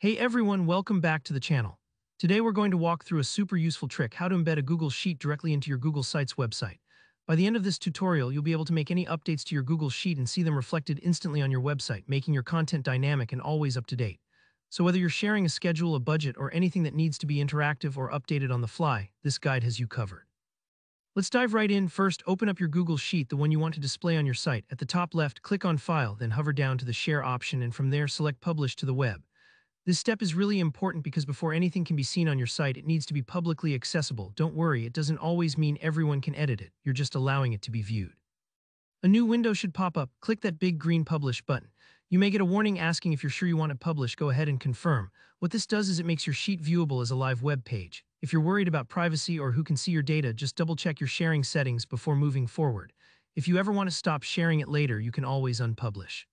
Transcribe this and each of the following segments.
Hey everyone, welcome back to the channel. Today we're going to walk through a super useful trick, how to embed a Google Sheet directly into your Google Sites website. By the end of this tutorial, you'll be able to make any updates to your Google Sheet and see them reflected instantly on your website, making your content dynamic and always up to date. So whether you're sharing a schedule, a budget, or anything that needs to be interactive or updated on the fly, this guide has you covered. Let's dive right in. First, open up your Google Sheet, the one you want to display on your site. At the top left, click on File, then hover down to the Share option, and from there select Publish to the web. This step is really important because before anything can be seen on your site, it needs to be publicly accessible. Don't worry, it doesn't always mean everyone can edit it. You're just allowing it to be viewed. A new window should pop up. Click that big green Publish button. You may get a warning asking if you're sure you want to publish. Go ahead and confirm. What this does is it makes your sheet viewable as a live web page. If you're worried about privacy or who can see your data, just double-check your sharing settings before moving forward. If you ever want to stop sharing it later, you can always unpublish.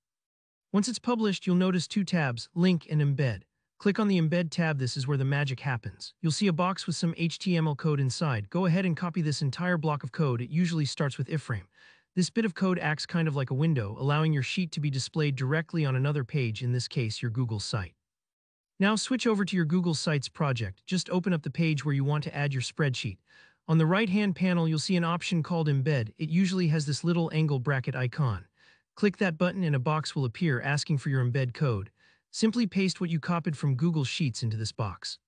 Once it's published, you'll notice two tabs, Link and Embed. Click on the Embed tab, this is where the magic happens. You'll see a box with some HTML code inside. Go ahead and copy this entire block of code, it usually starts with iframe. This bit of code acts kind of like a window, allowing your sheet to be displayed directly on another page, in this case your Google site. Now switch over to your Google Sites project. Just open up the page where you want to add your spreadsheet. On the right-hand panel, you'll see an option called Embed. It usually has this little angle bracket icon. Click that button and a box will appear asking for your embed code. Simply paste what you copied from Google Sheets into this box.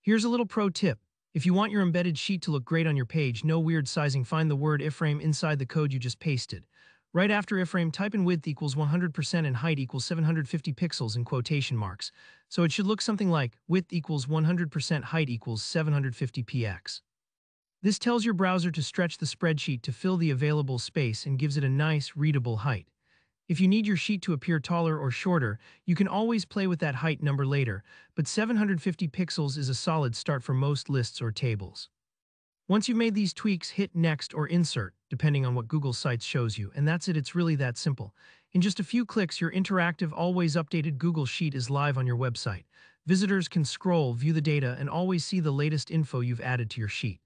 Here's a little pro tip. If you want your embedded sheet to look great on your page, no weird sizing, find the word iframe inside the code you just pasted. Right after iframe, type in width equals 100% and height equals 750 pixels in quotation marks. So it should look something like width equals 100% height equals 750 px. This tells your browser to stretch the spreadsheet to fill the available space and gives it a nice, readable height. If you need your sheet to appear taller or shorter, you can always play with that height number later, but 750 pixels is a solid start for most lists or tables. Once you've made these tweaks, hit Next or Insert, depending on what Google Sites shows you, and that's it, it's really that simple. In just a few clicks, your interactive, always updated Google Sheet is live on your website. Visitors can scroll, view the data, and always see the latest info you've added to your sheet.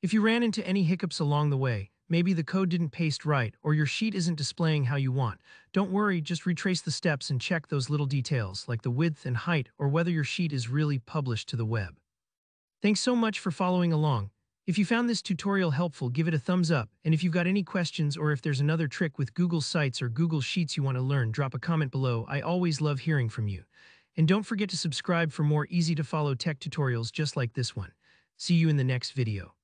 If you ran into any hiccups along the way, Maybe the code didn't paste right, or your sheet isn't displaying how you want. Don't worry, just retrace the steps and check those little details, like the width and height, or whether your sheet is really published to the web. Thanks so much for following along. If you found this tutorial helpful, give it a thumbs up, and if you've got any questions or if there's another trick with Google Sites or Google Sheets you want to learn, drop a comment below. I always love hearing from you. And don't forget to subscribe for more easy-to-follow tech tutorials just like this one. See you in the next video.